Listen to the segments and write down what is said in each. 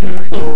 Thank you.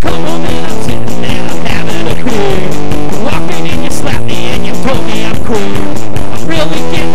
Come home and I'm sitting there, I'm having a beer. Walking and you slap me and you told me I'm cool. I'm really getting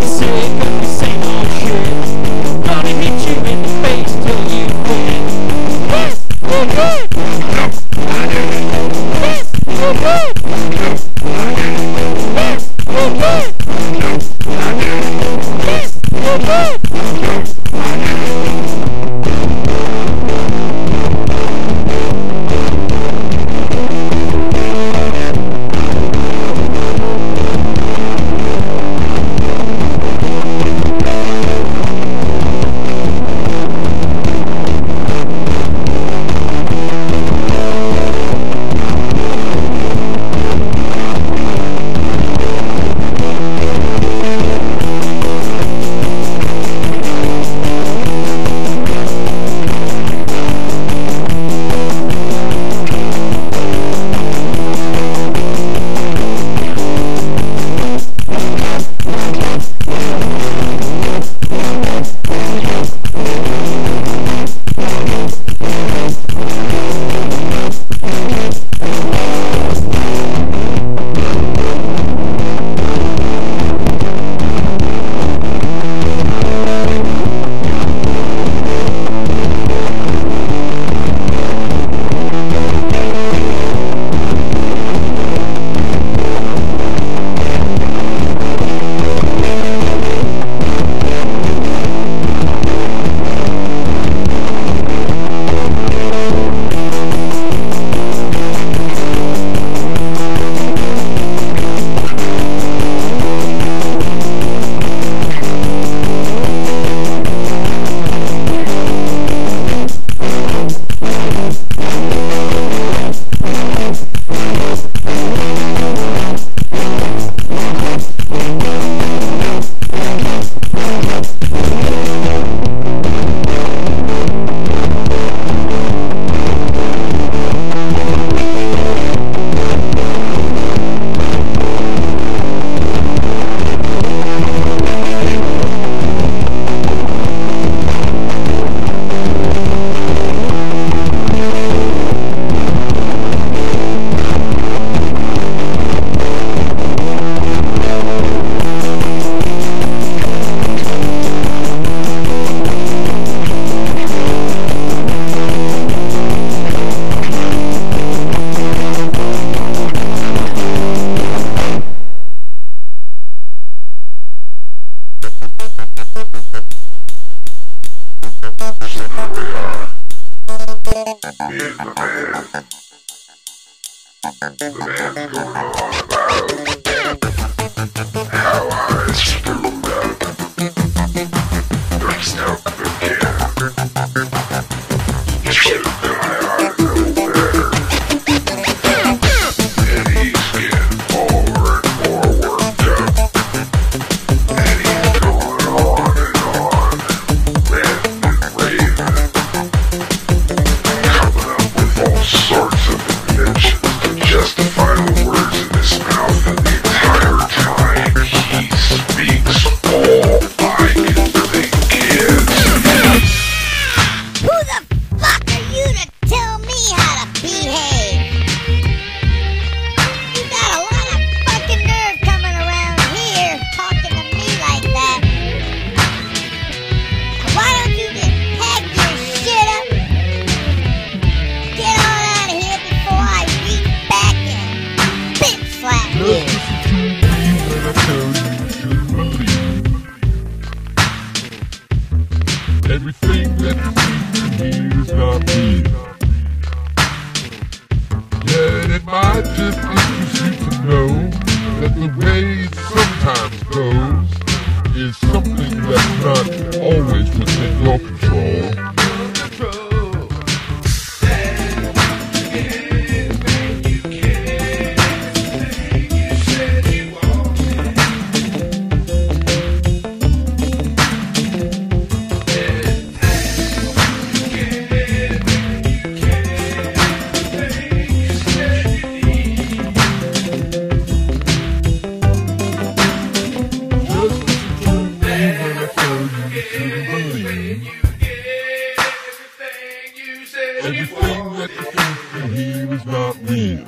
Tchau, tchau. I just interest you to know that the way it sometimes goes. Everything that you think you hear is not real.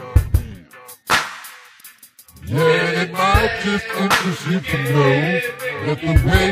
Yeah, it might just interest you to know that the way